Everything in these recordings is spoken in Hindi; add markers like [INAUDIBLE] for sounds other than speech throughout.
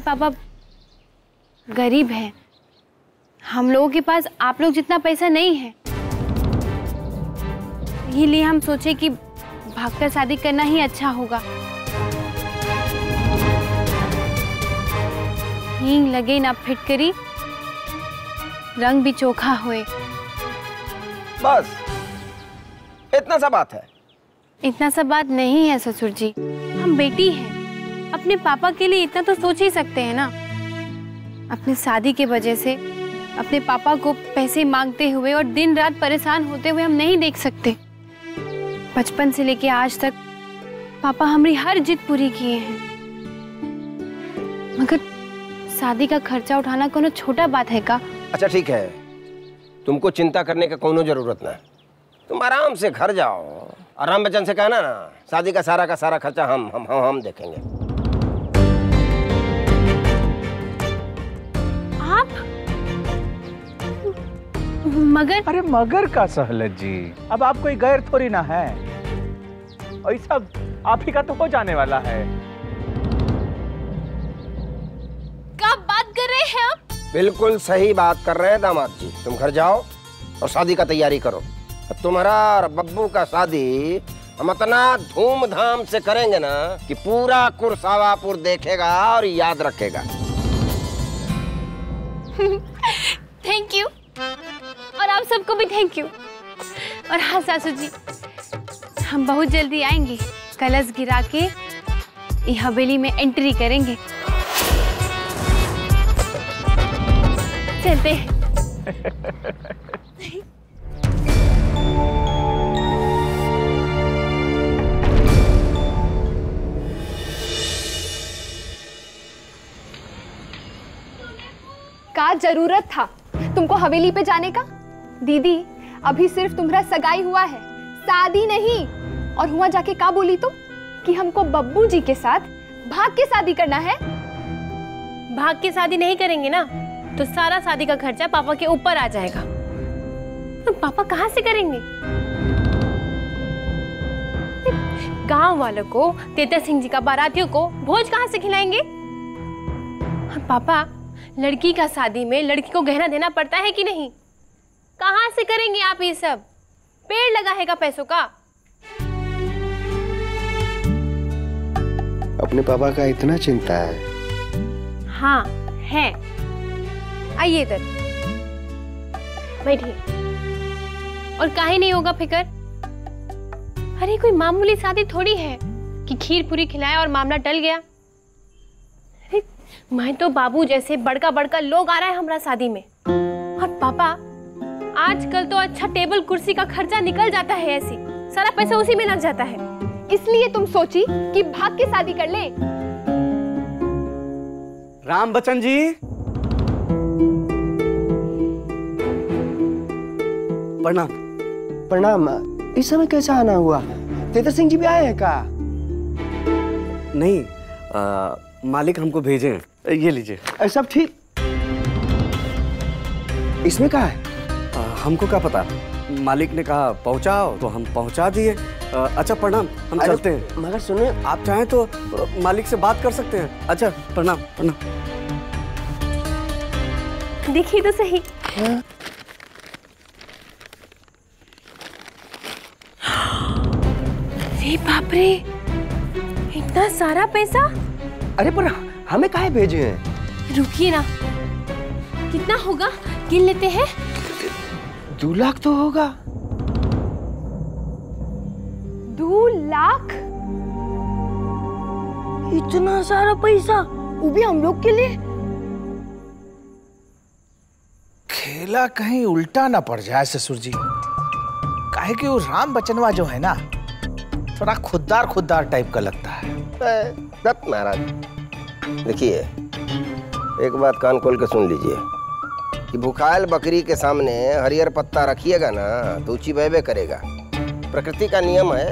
हमारे पापा गरीब हैं। हम लोगों के पास आप लोग जितना पैसा नहीं है। इसीलिए हम सोचे कि भागकर शादी करना ही अच्छा होगा। हींग लगे ना फिटकरी रंग भी चोखा होए। बस। इतना सा बात है। इतना सा बात नहीं है ससुर जी। हम बेटी हैं। अपने पापा के लिए इतना तो सोच ही सकते हैं ना। अपनी शादी के वजह से अपने पापा को पैसे मांगते हुए और दिन रात परेशान होते हुए हम नहीं देख सकते। बचपन से लेके आज तक पापा हमारी हर जिद पूरी किए हैं। मगर शादी का खर्चा उठाना कोनो छोटा बात है का? अच्छा ठीक है। तुमको चिंता करने का कोनो ज़रूरत ना। तुम आराम से घर जाओ। और राम बच्चन से कहना ना शादी का सारा का सारा खर्चा हम हम हम, हम देखेंगे। मगर अरे मगर का सहलत जी। अब आप कोई गैर थोड़ी ना है। और ये सब आप ही का तो हो जाने वाला है। कब बात कर रहे हैं आप? बिल्कुल सही बात कर रहे हैं दामाद जी। तुम घर जाओ और शादी का तैयारी करो। तुम्हारा और बब्बू का शादी हम इतना धूमधाम से करेंगे ना कि पूरा कुरसावापुर देखेगा और याद रखेगा। [LAUGHS] थैंक यू और आप सबको भी थैंक यू और हाँ सासू जी, हम बहुत जल्दी आएँगे. कलश गिरा के हवेली में एंट्री करेंगे. चलते का ज़रूरत था तुमको हवेली पे जाने का? दीदी, अभी सिर्फ़ तुम्हारा सगाई हुआ है। शादी नहीं। और हुआ जाके का बोली तुम? कि हमको बब्बू जी के साथ भाग के शादी करना है? भाग के शादी नहीं करेंगे ना? तो सारा शादी का खर्चा पापा के ऊपर आ जाएगा। तो पापा कहाँ से करेंगे? गाँव वालों को तेतर सिंह जी का, बारातियों को भोज कहाँ से खिलाएँगे? पापा, लड़की का शादी में लड़की को गहना देना पड़ता है कि नहीं? कहाँ से करेंगे आप ये सब? पेड़ लगा है का पैसों का? अपने पापा का इतना चिंता है। हाँ है। आइए इधर। बैठिए। और काहे नहीं होगा फिकर? अरे कोई मामूली शादी थोड़ी है कि खीर पूरी खिलाया और मामला टल गया। अरे मैं तो बाबू जैसे बड़का बड़का लोग आ रहा है हमारा शादी में। और पापा आजकल तो अच्छा टेबल कुर्सी का खर्चा निकल जाता है ऐसी। सारा पैसा उसी में लग जाता है। इसलिए तुम सोची कि भाग के शादी कर ले। राम बच्चन जी। प्रणाम। प्रणाम। इस समय कैसा आना हुआ? तेतर सिंह जी भी आए हैं का? नहीं आ, मालिक हमको भेजे। हैं ये लीजिए। सब ठीक? इसमें क्या है? हमको क्या पता? मालिक ने कहा पहुंचाओ। तो हम पहुँचा दिए। अच्छा प्रणाम हम चलते हैं। मगर सुने आप चाहें तो मालिक से बात कर सकते हैं। अच्छा प्रणाम प्रणाम। देखिए तो सही। अरे बाप रे इतना सारा पैसा? अरे पर हमें काहे भेजे हैं? रुकिए ना। कितना होगा? गिन लेते हैं। दो लाख तो होगा। दो लाख? इतना सारा पैसा? वो भी हम लोग के लिए? खेला कहीं उल्टा ना पड़ जाए ससुर जी काहे कि वो राम बचनवा जो है ना थोड़ा खुददार खुददार टाइप का लगता है। दत्त महाराज देखिए एक बात कान खोल के सुन लीजिए। कि भुखायल बकरी के सामने हरियर पत्ता रखिएगा ना तो ऊँची बहबे करेगा। प्रकृति का नियम है।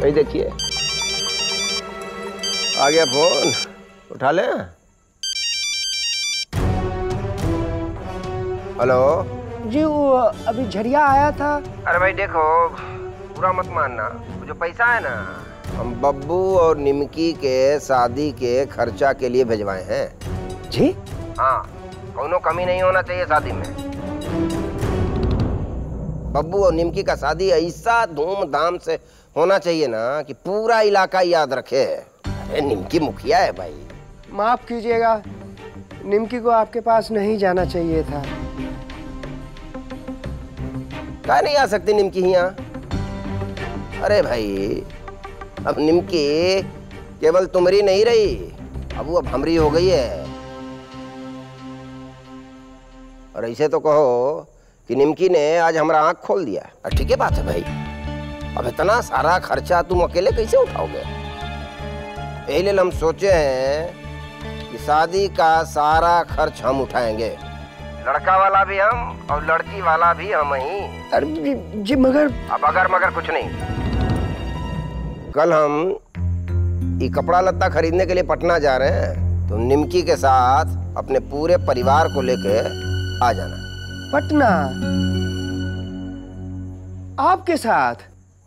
भाई देखिए। आ गया फ़ोन। उठा ले। हेलो। जी वो अभी झरिया आया था। अरे भाई देखो पूरा मत मानना। वो जो पैसा है ना हम बब्बू और निमकी के शादी के खर्चा के लिए भिजवाए हैं। जी? हाँ कोनो कमी नहीं होना चाहिए शादी में। बब्बू और निमकी का शादी ऐसा धूमधाम से होना चाहिए ना कि पूरा इलाका याद रखे। अरे निमकी मुखिया है भाई। माफ़ कीजिएगा निमकी को आपके पास नहीं जाना चाहिए था। क्या नहीं आ सकती निमकी यहाँ? अरे भाई अब निमकी केवल तुम्हारी नहीं रही अब वो अब हमरी हो गई है। और ऐसे तो कहो कि निमकी ने आज हमारा आँख खोल दिया। ठीक है बात है भाई। अब इतना सारा खर्चा तुम अकेले कैसे उठाओगे? यही लिए हम सोचे हैं कि शादी का सारा खर्च हम उठाएँगे। लड़का वाला भी हम और लड़की वाला भी हम ही। जी मगर अब अगर मगर कुछ नहीं। कल हम ये कपड़ा लत्ता खरीदने के लिए पटना जा रहे हैं तो निमकी के साथ अपने पूरे परिवार को लेके आ जाना। पटना? आपके साथ?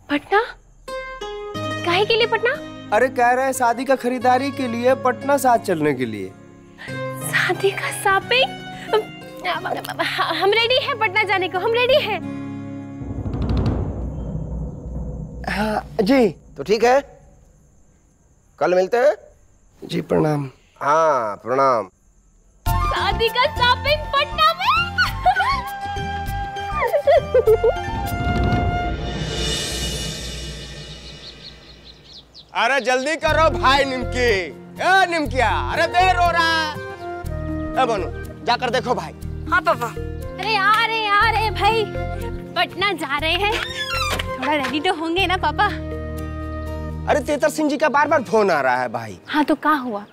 पटना? काहे के लिए पटना? अरे कह रहे हैं शादी का खरीदारी के लिए पटना साथ चलने के लिए। शादी का शॉपिंग हम रेडी हैं पटना जाने को हम रेडी हैं। हाँ जी। तो ठीक है। कल मिलते हैं। जी प्रणाम। हाँ प्रणाम। शादी का शॉपिंग पटना में? अरे जल्दी करो भाई निमकी। ए निमकिया अरे देर हो रहा है। ए बनो जाकर देखो भाई। हाँ पापा। अरे यार अरे यार अरे भाई। पटना जा रहे हैं। थोड़ा रेडी तो होंगे ना पापा? अरे तेतर सिंह जी का बार बार फ़ोन आ रहा है भाई। हाँ तो क्या हुआ?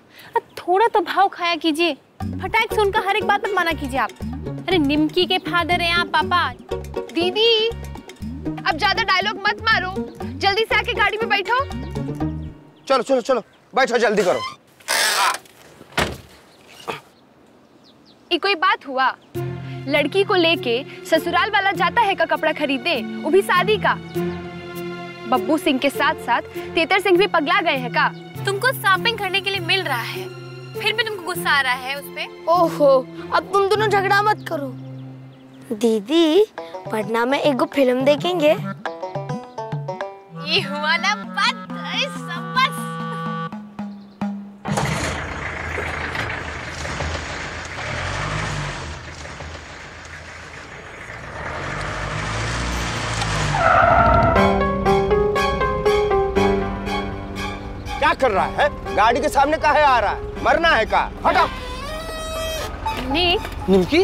थोड़ा तो भाव खाया कीजिए। फटाक से उनका हर एक बात मत माना कीजिए आप। अरे निमकी के फादर हैं आप पापा। दीदी अब ज़्यादा डायलॉग मत मारो। जल्दी से आके गाड़ी में बैठो। चलो चलो चलो। बैठो जल्दी करो। ये कोई बात हुआ? लड़की को लेके ससुराल वाला जाता है का कपड़ा खरीदे वो भी शादी का? बब्बू सिंह के साथ साथ तेतर सिंह भी पगला गए हैं का? तुमको शॉपिंग करने के लिए मिल रहा है। फिर भी तुमको गुस्सा आ रहा है उस पर ओहो अब तुम दोनों झगड़ा मत करो। दीदी पटना में एक फ़िल्म देखेंगे। ये हुआ ना बात। कर रहा है? गाड़ी के सामने काहे आ रहा है? मरना है का? हटा निमकी?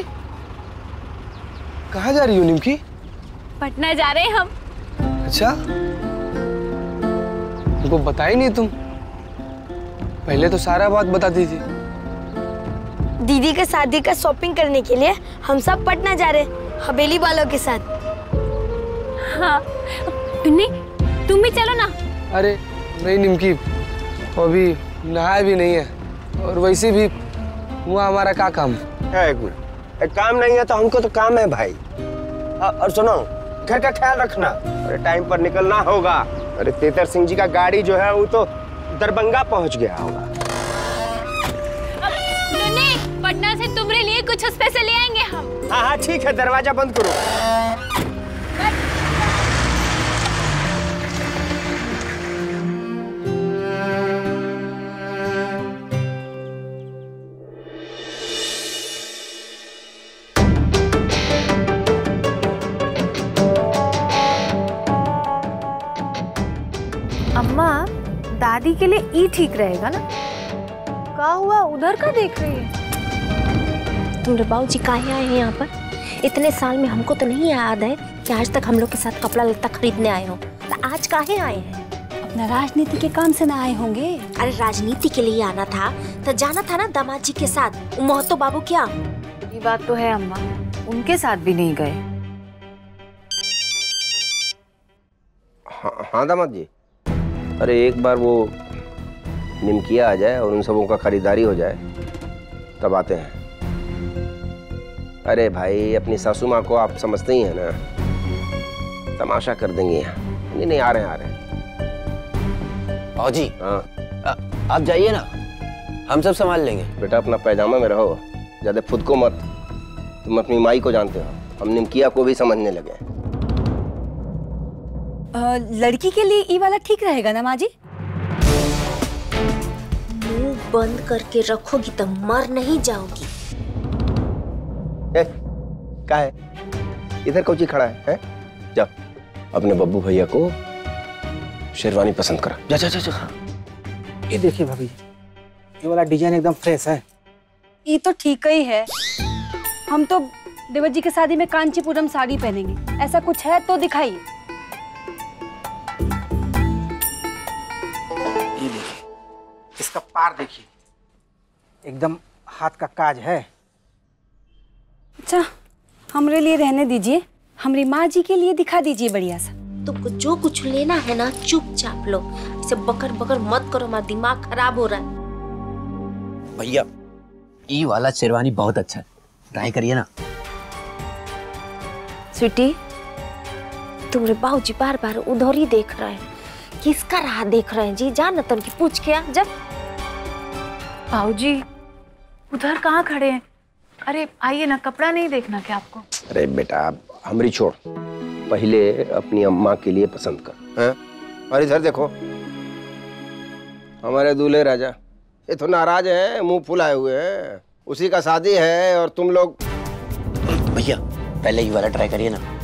कहाँ जा रही हो निमकी? पटना जा रहे हैं हम। अच्छा। तुमको बताई नहीं तुम। पहले तो सारा बात बताती थी दीदी के शादी का शॉपिंग करने के लिए हम सब पटना जा रहे हैं, हवेली वालों के साथ। हाँ। तुम भी चलो ना। अरे नहीं निमकी। वो अभी नहाया भी नहीं है। और वैसे भी हुआ हमारा क्या काम? है एक मिनट एक काम नहीं है तो हमको तो काम है भाई। अ- और सुनो घर का ख्याल रखना। अरे टाइम पर निकलना होगा। अरे तेतर सिंह जी का गाड़ी जो है वो तो दरभंगा पहुँच गया होगा। पटना से तुम्हारे लिए कुछ स्पेशल ले आएँगे हम। हाँ हाँ ठीक है दरवाज़ा बंद करो। के लिए ई ठीक रहेगा ना? का हुआ? उधर का देख रही है। तुमरे बाबूजी काहे आए हैं यहाँ पर? इतने साल में हमको तो नहीं याद है कि आज तक हम लोग के साथ कपड़ा लत्ता खरीदने आए हो। तो आज काहे आए हैं? अपना राजनीति के काम से ना आए होंगे। अरे राजनीति के लिए आना था तो जाना था ना दामाद जी के साथ। मोहतो बाबू क्या? ये बात तो है अम्मा उनके साथ भी नहीं गए। हाँ हाँ दामाद जी। अरे एक बार वो निमकिया आ जाए और उन सबों का खरीदारी हो जाए तब आते हैं। अरे भाई अपनी सासू माँ को आप समझते ही हैं ना। तमाशा कर देंगे यहाँ। नहीं नहीं आ रहे हैं आ रहे हैं। भाजी हाँ। आप जाइए ना। हम सब संभाल लेंगे। बेटा अपना पैजामा में रहो। ज़्यादा खुद को मत। तुम अपनी माई को जानते हो। हम निमकिया को भी समझने लगे हैं। अ, लड़की के लिए ई वाला ठीक रहेगा ना माँ जी? बंद करके रखोगी तो मर नहीं जाओगी। ए, क्या है? इधर कौची खड़ा है, है? जा अपने बब्बू भैया को शेरवानी पसंद करा। जा जा जा, जा। ये देखिए भाभी ये वाला डिज़ाइन एकदम फ्रेश है। ये तो ठीक ही है। हम तो देवर जी की शादी में कांचीपुरम साड़ी पहनेंगे। ऐसा कुछ है तो दिखाइए। पार देखिए एकदम हाथ का काज है। अच्छा हमरे लिए रहने दीजिए। हमारी माँ जी के लिए दिखा दीजिए बढ़िया सा। तुमको जो कुछ लेना है ना चुपचाप लो। इसे बकर बकर मत करो हमारा दिमाग खराब हो रहा है। भैया ये वाला शेरवानी बहुत अच्छा है। ट्राई करिए ना। स्वीटी तुम्हारे बाबूजी बार बार उधर ही देख रहे हैं। किसका राह देख रहे हैं जी? जा न तन की पूछ के आ जी उधर कहाँ खड़े हैं? अरे आइए ना कपड़ा नहीं देखना क्या आपको? अरे बेटा हमरी छोड़। पहले अपनी अम्मा के लिए पसंद कर। हैं? और इधर देखो। हमारे दूल्हे राजा ये तो नाराज़ है मुँह फुलाए हुए हैं। उसी का शादी है और तुम लोग भैया पहले ये वाला ट्राई करिए ना।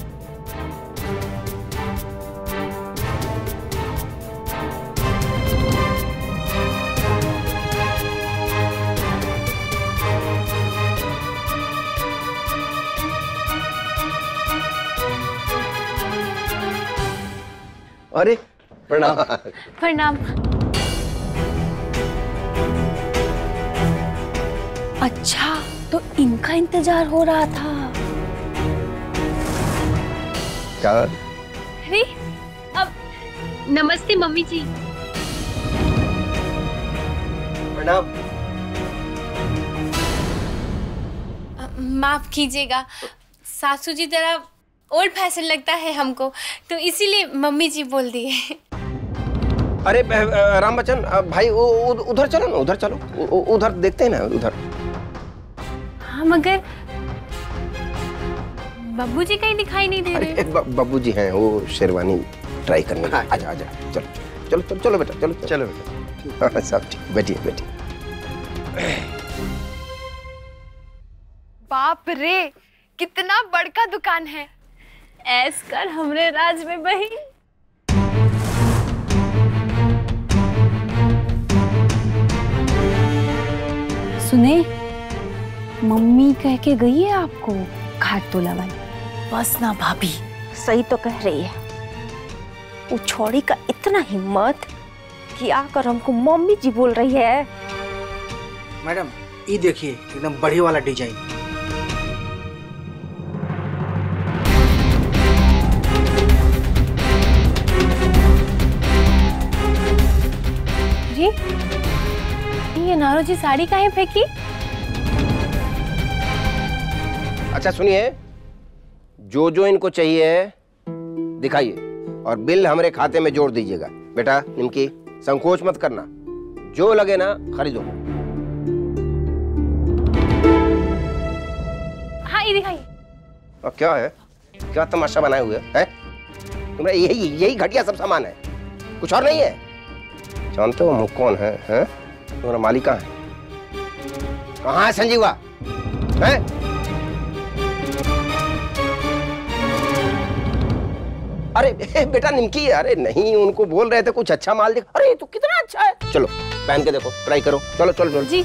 अरे प्रणाम। [LAUGHS] प्रणाम। अच्छा तो इनका इंतज़ार हो रहा था। क्या? अरे अब नमस्ते मम्मी जी। प्रणाम। माफ़ कीजिएगा। सासू जी जरा ओल्ड फ़ैशन लगता है हमको। तो इसीलिए मम्मी जी बोल दिए। अरे राम बच्चन भाई उ- उ- उधर चलो ना उधर चलो। उ- उधर देखते हैं ना उधर। हाँ मगर बब्बू जी कहीं दिखाई नहीं दे रहे। बब्बू जी हैं वो शेरवानी ट्राई करने हाँ, आजा आजा चलो चलो चलो चलो बेटा चलो चलो। बेटा। हाँ, सब ठीक बैठिए बैठिए। बाप रे कितना बड़का दुकान है। ऐस कर हमरे राज में बही। सुने मम्मी कह के गई है आपको घाट तोला वाली। बस ना भाभी। सही तो कह रही है। वो छोड़ी का इतना हिम्मत कि आकर हमको मम्मी जी बोल रही है। मैडम ये देखिए एकदम बढ़िया वाला डिज़ाइन। नारो जी साड़ी काहे फेंकी? अच्छा सुनिए। जो जो इनको चाहिए दिखाइए और बिल हमारे खाते में जोड़ दीजिएगा। बेटा निमकी संकोच मत करना। जो लगे ना खरीदो। हाँ ये दिखाइए। और क्या है? क्या तमाशा बनाए हुए? है? तुम्हारा यही यही घटिया सब सामान है। कुछ और नहीं है? जानते हो हम कौन है, है? तुम्हारा मालिक कहाँ है? कहाँ है संजीवा है? अरे, [LAUGHS] बेटा निमकी, अरे नहीं, उनको बोल रहे थे कुछ अच्छा माल दिख अरे तू तो कितना अच्छा है। चलो, पहन के देखो, ट्राई करो। चलो चलो चलो। जी।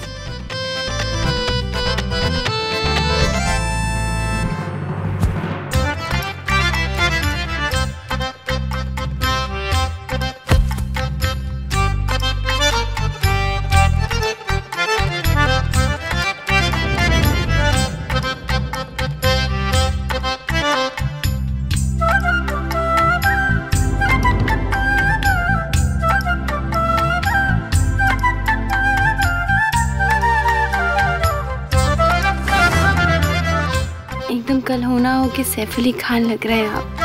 के सैफ अली खान लग रहे हैं आप।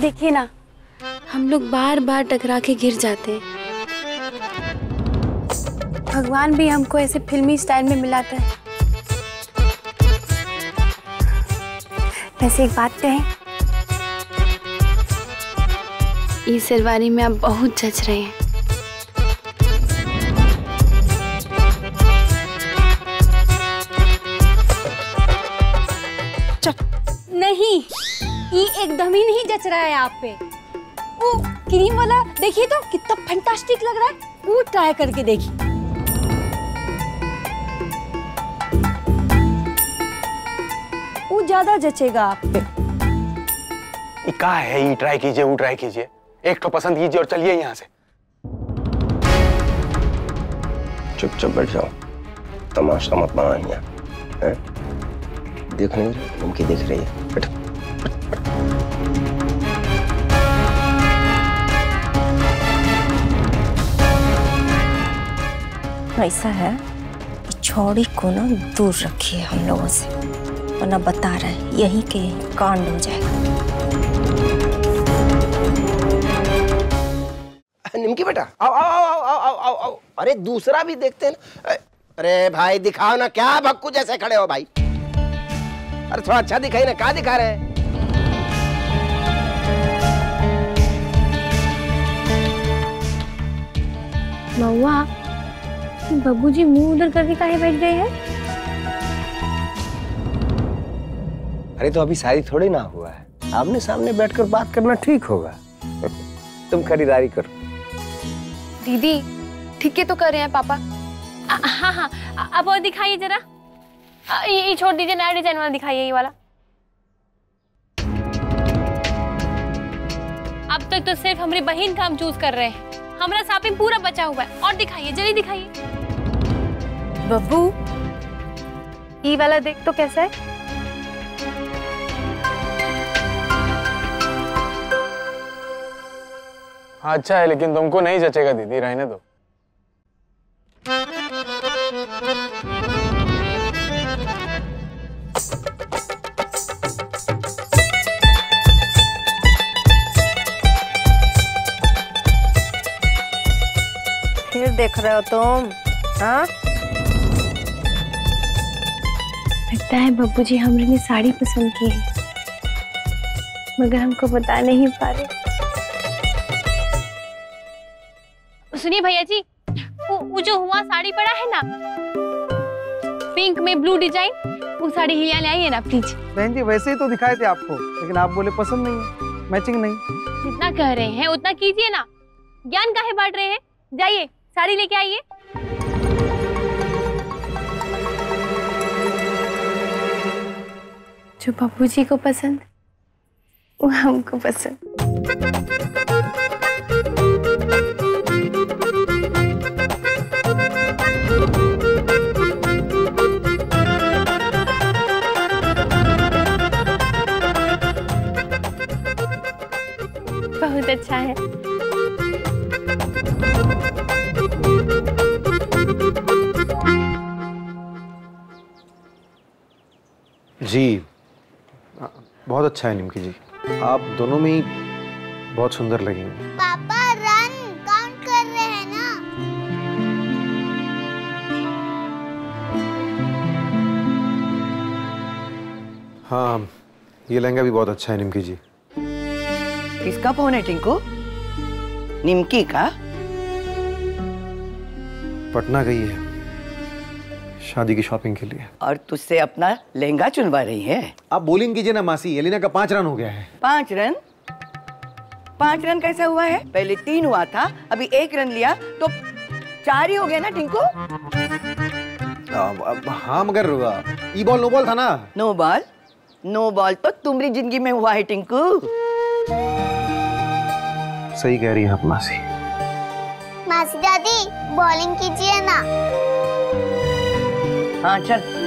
देखिए ना हम लोग बार बार टकरा के गिर जाते हैं। भगवान भी हमको ऐसे फिल्मी स्टाइल में मिलाता है। ऐसे एक बात कहें ये शेरवानी में आप बहुत जच रहे हैं। नहीं ये एकदम ही नहीं जच रहा है आप पे। वो क्रीम वाला देखिए तो कितना फैंटास्टिक लग रहा है। वो ट्राई करके देखिए। वो ज़्यादा जचेगा आप पे। ये का है? ये ट्राई कीजिए वो ट्राई कीजिए। एक तो पसंद कीजिए और चलिए यहाँ से। चुपचाप बैठ जाओ। तमाशा मत बना यहाँ हैं? देख नहीं रही उनकी देख रही है। बैठो। ऐसा है कि छौड़ी को ना दूर रखिए हम लोगों से। वरना बता रहे हैं यहीं के कांड हो जाएगा। निमकी बेटा आओ आओ आओ आओ आओ आओ आओ अरे दूसरा भी देखते हैं अरे भाई दिखाओ ना क्या भक्कू जैसे खड़े हो भाई। अरे थोड़ा अच्छा दिखाई ना क्या दिखा रहे हैं? महुआ बब्बू जी मुँह उधर करके काहे बैठ गए हैं? अरे तो अभी शादी थोड़ी ना हुआ है। आमने सामने बैठकर बात करना ठीक होगा। [LAUGHS] तुम खरीदारी करो। दीदी ठीक है तो कर रहे हैं पापा। आ, हाँ हाँ अब और दिखाइए जरा। ये ये छोड़ दीजिए नया डिज़ाइन वाला दिखाइए ये वाला। अब तक तो सिर्फ़ हमारी बहन का हम चूज़ कर रहे हैं। हमारा शॉपिंग पूरा बचा हुआ है। और दिखाइए जल्दी दिखाइए। बब्बू ये वाला देख तो कैसा है? हाँ अच्छा है लेकिन तुमको नहीं जचेगा दीदी रहने दो। फिर देख रहे हो तुम हाँ? लगता है बब्बू जी हमरे ने साड़ी पसंद की है मगर हमको बता नहीं पा रहे। भैया जी वो, वो जो हुआ साड़ी पड़ा है ना पिंक में ब्लू डिज़ाइन वो साड़ी हिलिया ले आइए ना प्लीज़ बहन जी वैसे ही तो दिखाए थे आपको लेकिन आप बोले पसंद नहीं है मैचिंग नहीं। जितना कह रहे हैं उतना कीजिए ना। ज्ञान काहे बांट रहे हैं? जाइए साड़ी लेके आइए। जो पप्पू जी को पसंद वो हमको पसंद। अच्छा है। जी बहुत अच्छा है निमकी जी। आप दोनों में ही बहुत सुंदर लगेंगे पापा रन काउंट कर रहे हैं ना? हाँ ये लहंगा भी बहुत अच्छा है निमकी जी। किसका फ़ोन है टिंकू निमकी का पटना गई है शादी की शॉपिंग के लिए और तुझसे अपना लहंगा चुनवा रही है? आप बोलिंग कीजिए ना मासी एलिना का पाँच रन हो गया है। पाँच रन? पाँच रन कैसा हुआ है? पहले तीन हुआ था अभी एक रन लिया तो चार ही हो गया ना टिंकू? हाँ मगर ई बॉल नो बॉल था ना। No ball? नो बॉल तो तुम्हारी ज़िंदगी में हुआ है टिंकू। सही कह रही हैं आप मासी। मासी दादी बॉलिंग कीजिए ना। हाँ चल।